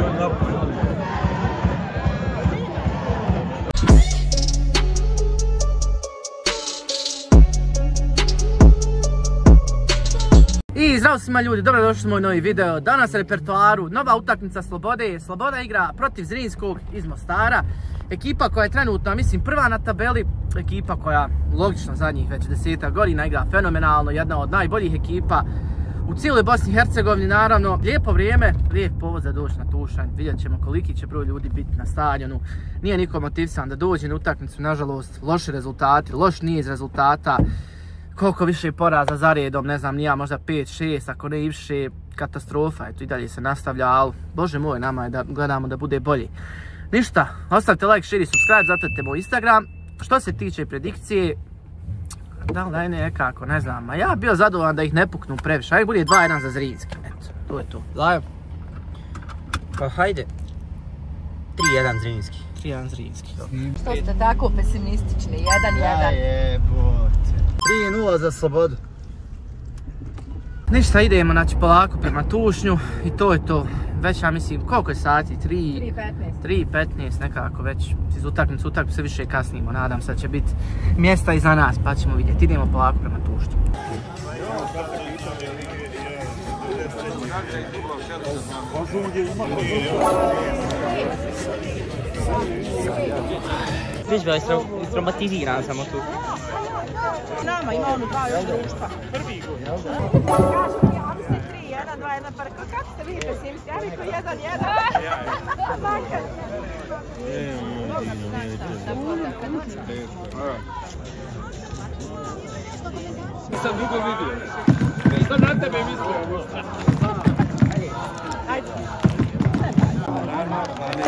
on napoj. I zdravo svima ljudi, dobro došli u novi video. Danas repertoaru nova utakmica Slobode. Sloboda igra protiv Zrinskog iz Mostara. Ekipa koja je trenutno, mislim, prva na tabeli. Ekipa koja, logično, zadnjih već deseta godina igra fenomenalno. Jedna od najboljih ekipa u cijeloj Bosni i Hercegovini, naravno. Lijepo vrijeme, lijep povod za doći na Tušanj. Vidjet ćemo koliki će broj ljudi biti na stadionu. Nije niko motivisan da dođe na utakmicu, nažalost, loši rezultati, loš niz rezultata koliko više poraza za redom, ne znam, nija možda 5-6, ako ne i više, katastrofa, eto i dalje se nastavlja, ali bože moj, nama je da gledamo da bude bolji. Ništa, ostavite like, share i subscribe, zatvrte moj Instagram. Što se tiče predikcije, da li da je nekako, ne znam, a ja bio zadovoljan da ih ne puknu previše, ajde bude 2-1 za Zrinski, eto, to je to. Zajem, Pa hajde. 3-1 Zrinski. 3-1 Zrinski. Što ste tako pesimistični? 1-1. Jebote. 3-0 za slobodu. Ništa, idemo znači polako prema tušnju i to je to. Već ja mislim, koliko je sati? 3... 3-15. 3.15 nekako već iz utakmice utakmice se više kasnimo, nadam se da će biti mjesta iza nas pa ćemo vidjeti. Idemo polako prema tušnju. Viš bio istraumatiziran samo tu. Nama ima ono dva još društva. Prvi gol. Kažu mislim 3, 1, 2, 1, pa kako ste vi pesimisti? Ja rekao 1, 1. Makar. Nisam dugo vidio. Sad na tebe mislio.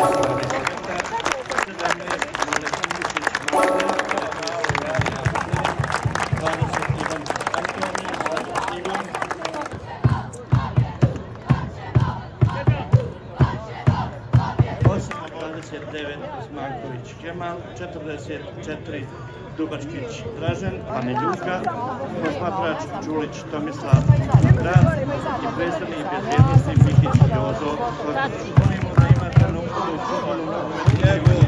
Osam 29 Marković Kemal, 44 Dubačkić Dražen, Pameljuka, posmatrač Čulić Tomislav Grad i predstavnik bezbjednosti Mikić Jozo. Molimo da imate na umu u futbolu nogometni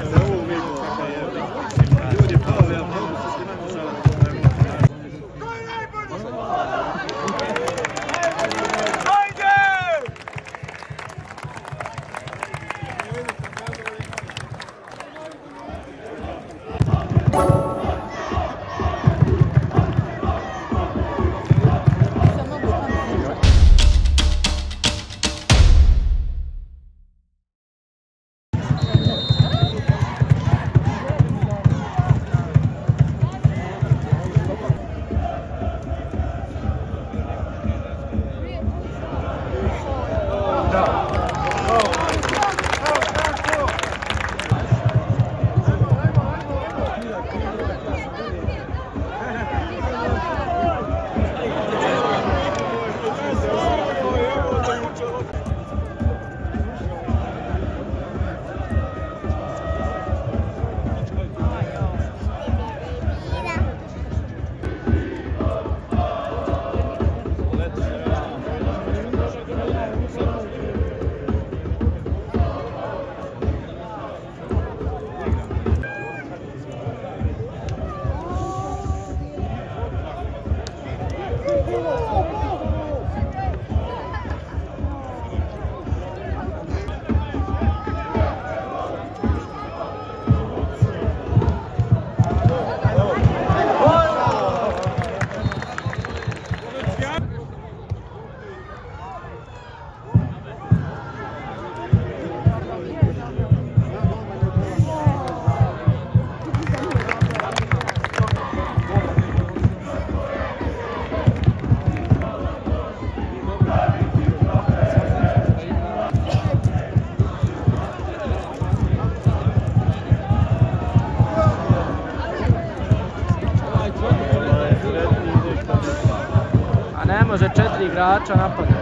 ne može četiri igrača napada.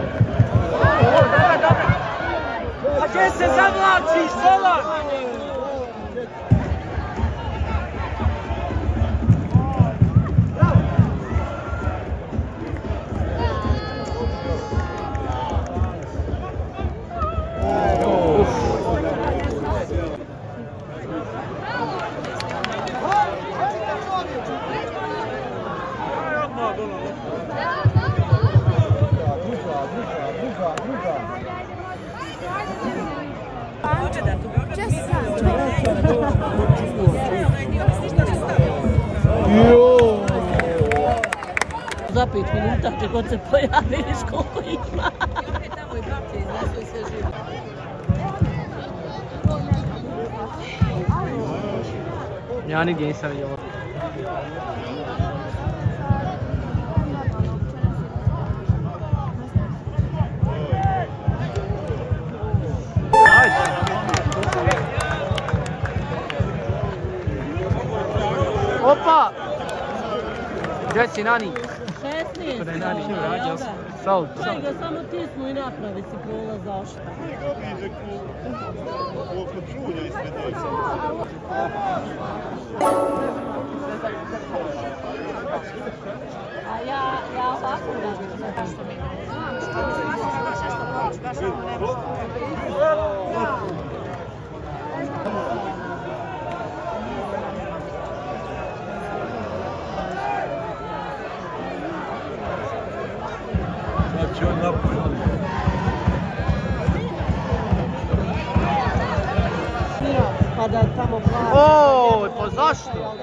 A gdje se zavlačiš, Zolan? Jo! Za minuta će god se pojavi, koliko ima. Ja nigdje nisam vidio. Opa! Gdje si nani? 16. Kada je Nani evo uradio ga. Sol, Evo ga, samo tisnu i napravi si prolaz zašto. A ja, ja ovako radim. Pa da pa zašto?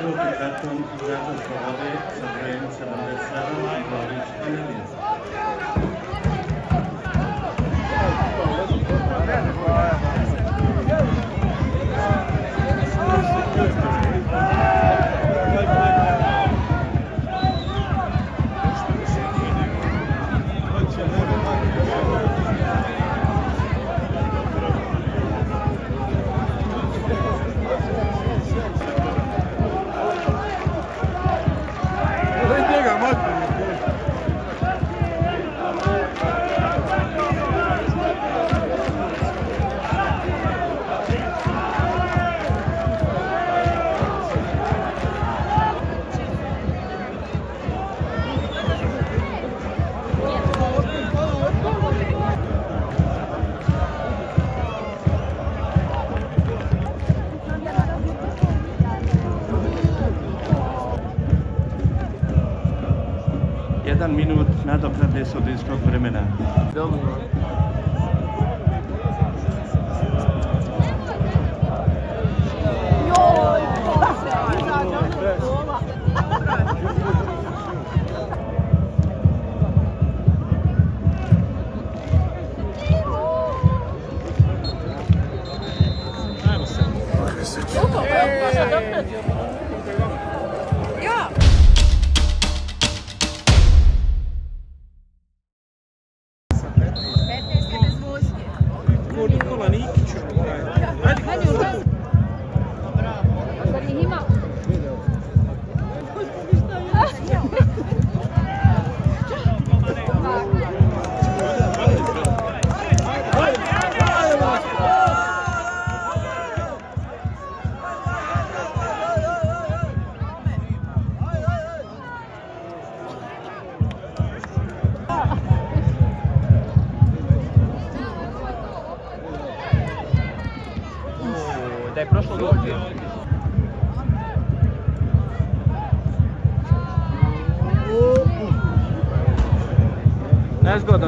Četiri ekipe da ima šanse. Drugi karton Zakon Slobode sa brojem 77, Gorić Emilija. Minut nadoknade sudijskog vremena. Dobro. Da je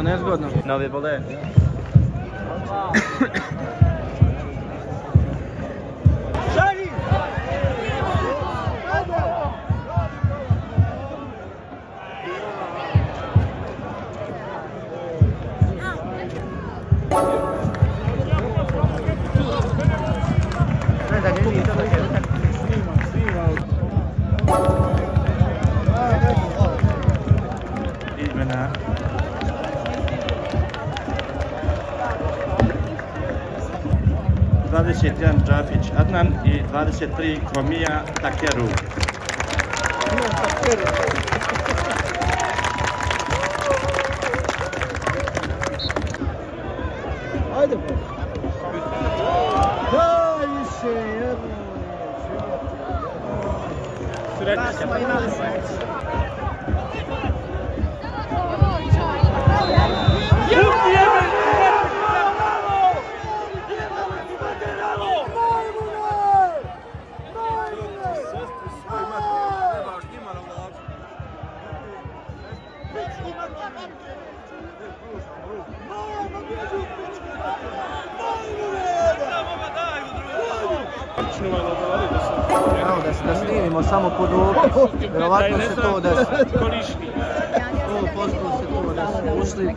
не згодна. Нові були. 21 Dżafić Adnan i 23 Komija Takeru. Haydi. Ya işe yarar. Sürekli. Evo da, se- da snimimo samo pod dokaz. Vjerovatno se to desi. Ovo posto se to desi. Ušli.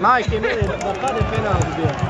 Majke mili, da pade penal bi bio.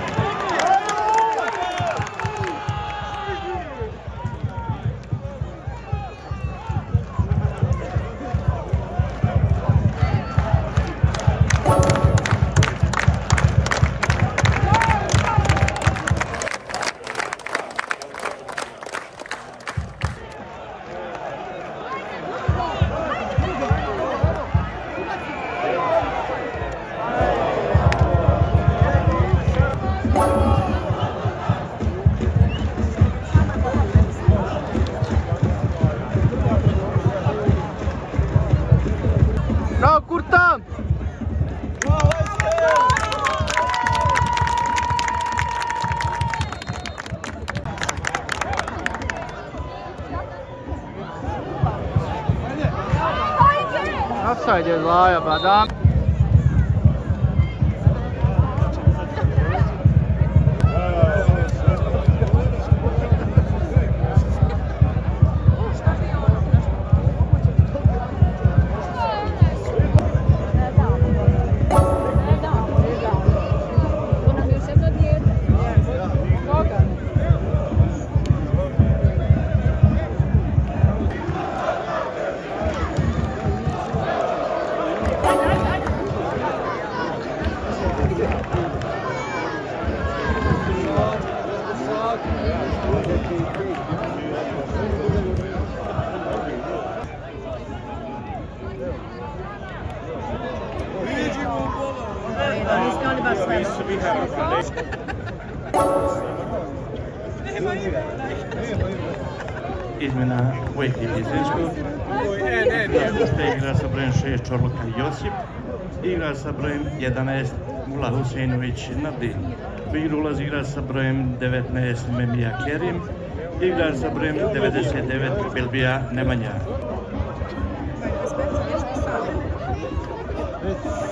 Offside je Laja, ba da. Izmjena u ekipi Zrinskog. Ste igra sa brojem 6 Čorluka Josip. Igra sa brojem 11 Mula Huseinović Nadil. U igru ulazi igra sa brojem 19 Memija Kerim. Igra sa brojem 99 Bilbija Nemanja. Arner,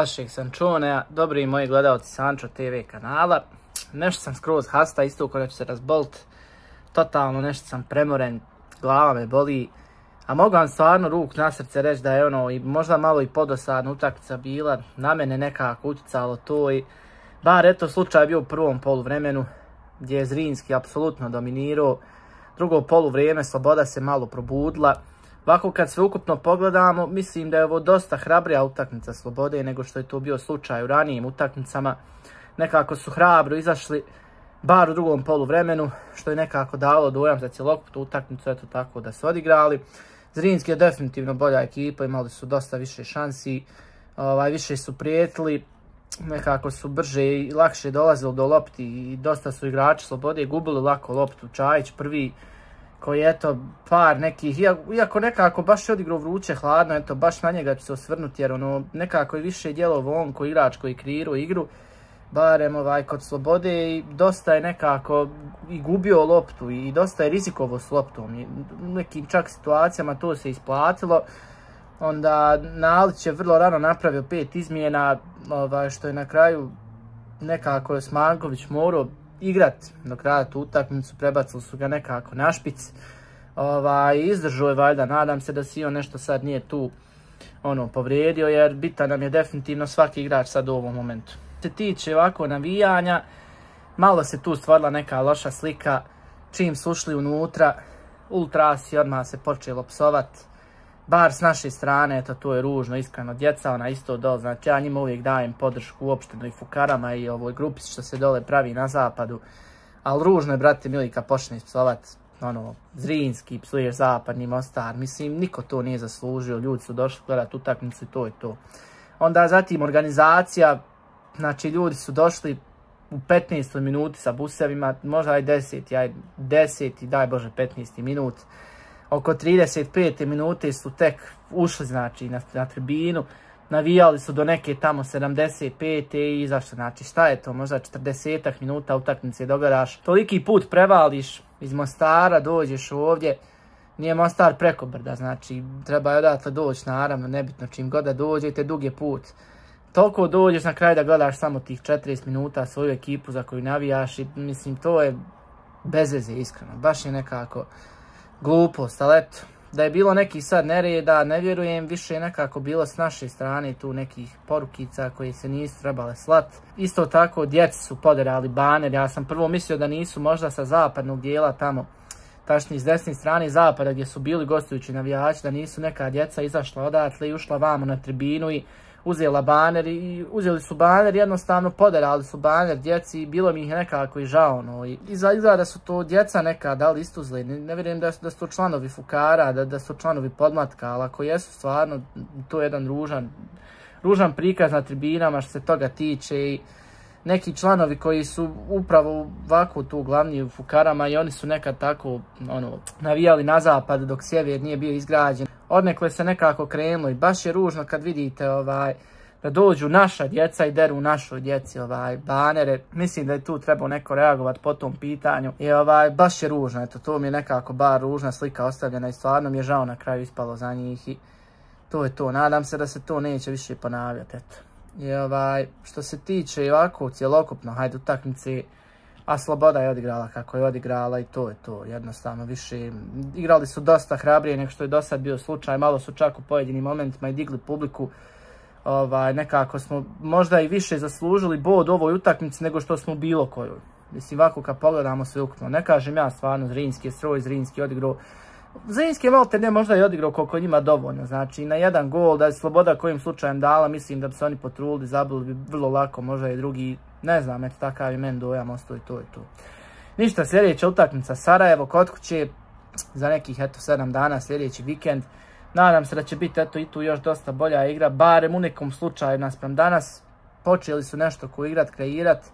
vašeg Sančonea, dobri moji gledalci Sančo TV kanala. Nešto sam skroz hasta, isto ko da ću se razbolt. Totalno nešto sam premoren, glava me boli. A mogu vam stvarno ruk na srce reći da je ono, i možda malo i podosadna utakmica bila, na mene nekako utjecalo to i bar eto slučaj je bio u prvom poluvremenu gdje je Zrinski apsolutno dominirao. Drugo poluvrijeme Sloboda se malo probudila. Ovako kad sve ukupno pogledamo, mislim da je ovo dosta hrabrija utakmica Slobode nego što je to bio slučaj u ranijim utakmicama. Nekako su hrabro izašli, bar u drugom poluvremenu, što je nekako dalo dojam za cjelokupnu utakmicu, eto tako da su odigrali. Zrinski je definitivno bolja ekipa, imali su dosta više šansi, ovaj, više su prijetili, nekako su brže i lakše dolazili do lopti i dosta su igrači Slobode gubili lako loptu. Čajić prvi koji eto par nekih, iako- nekako baš je odigrao vruće hladno, eto baš na njega ću se osvrnuti jer ono nekako je više djelovo on koji igrač koji kreirao igru, barem ovaj kod Slobode i dosta je nekako i gubio loptu i dosta je rizikovo s loptom i u nekim čak situacijama to se isplatilo. Onda Nalić je vrlo rano napravio pet izmjena, ovaj, što je na kraju nekako je Smanković morao igrat do kraja tu utakmicu, prebacili su ga nekako na špic. Ovaj, izdržao je valjda, nadam se da si on nešto sad nije tu ono, povrijedio jer bitan nam je definitivno svaki igrač sad u ovom momentu. Se tiče ovako navijanja, malo se tu stvorila neka loša slika, čim su ušli unutra, ultrasi odmah se počelo psovat, bar s naše strane, eto to je ružno, iskreno, djeca ona isto dol, znači ja njima uvijek dajem podršku uopšteno i fukarama i ovoj grupi što se dole pravi na zapadu, ali ružno je, brate mili, kad počne psovat, ono, Zrinski, psuješ zapadni Mostar, mislim, niko to nije zaslužio, ljudi su došli gledati utakmicu i to je to. Onda zatim organizacija, znači ljudi su došli u 15. minuti sa busevima, možda aj 10. aj 10. daj Bože 15. minut. Oko 35. minute su tek ušli znači na, tribinu, navijali su do neke tamo 75. i izašli, znači šta je to, možda 40 minuta utakmice dogledaš, toliki put prevališ iz Mostara, dođeš ovdje, nije Mostar preko brda, znači treba je odatle doći naravno, nebitno čim god da dođete, dug je put. Toliko dođeš na kraj da gledaš samo tih 40 minuta svoju ekipu za koju navijaš i mislim to je bez veze iskreno, baš je nekako glupost, ali eto, da je bilo neki sad nereda, ne vjerujem, više je nekako bilo s naše strane tu nekih porukica koji se nisu trebale slat. Isto tako, djeci su poderali baner, ja sam prvo mislio da nisu možda sa zapadnog dijela tamo, tačnije s desne strane zapada gdje su bili gostujući navijači, da nisu neka djeca izašla odatle i ušla vamo na tribinu i uzela baner i uzeli su baner, jednostavno poderali su baner djeci i bilo mi ih nekako i žao. No. I izgleda da su to djeca neka da li istuzli, ne, vjerujem da, da su to članovi Fukara, da, da su članovi Podmatka, ali ako jesu stvarno, to je jedan ružan, ružan prikaz na tribinama što se toga tiče i neki članovi koji su upravo ovako tu glavni u Fukarama i oni su nekad tako ono, navijali na zapad dok sjever nije bio izgrađen. Odnekle se nekako krenulo i baš je ružno kad vidite ovaj, da dođu naša djeca i deru našoj djeci ovaj, banere. Mislim da je tu trebao neko reagovati po tom pitanju. I ovaj, baš je ružno, eto to mi je nekako bar ružna slika ostavljena i stvarno mi je žao na kraju ispalo za njih i to je to. Nadam se da se to neće više ponavljati, eto. I ovaj, što se tiče ovako cjelokupno, hajde utakmice, a Sloboda je odigrala kako je odigrala i to je to, jednostavno više, igrali su dosta hrabrije nego što je do sad bio slučaj, malo su čak u pojedinim momentima i digli publiku, ovaj, nekako smo možda i više zaslužili bod ovoj utakmici nego što smo bilo koju. Mislim, ovako kad pogledamo sve ukupno, ne kažem ja stvarno, Zrinski je stroj, Zrinski je odigrao, Zrinski je malo te ne možda i odigrao koliko njima dovoljno, znači na jedan gol da je Sloboda kojim slučajem dala, mislim da bi se oni potrudili, zabili bi vrlo lako, možda i drugi, ne znam, eto takav je men dojam, ostao i to je to. Ništa, sljedeća utakmica Sarajevo kod kuće, za nekih eto 7 dana sljedeći vikend. Nadam se da će biti eto i tu još dosta bolja igra, barem u nekom slučaju naspram danas. Počeli su nešto ko igrat, kreirat.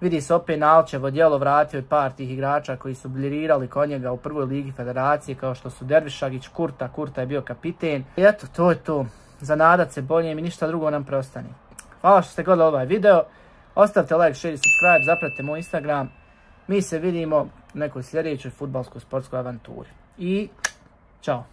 Vidi se opet Nalčevo djelo vratio i par tih igrača koji su blirirali kod njega u prvoj ligi federacije kao što su Dervišagić, Kurta, Kurta je bio kapiten. I eto, to je to. Zanadat se bolje i ništa drugo nam preostane. Hvala što ste gledali ovaj video. Ostavite like, share i subscribe, zapratite moj Instagram. Mi se vidimo u nekoj sljedećoj futbalskoj sportskoj avanturi. I, čao!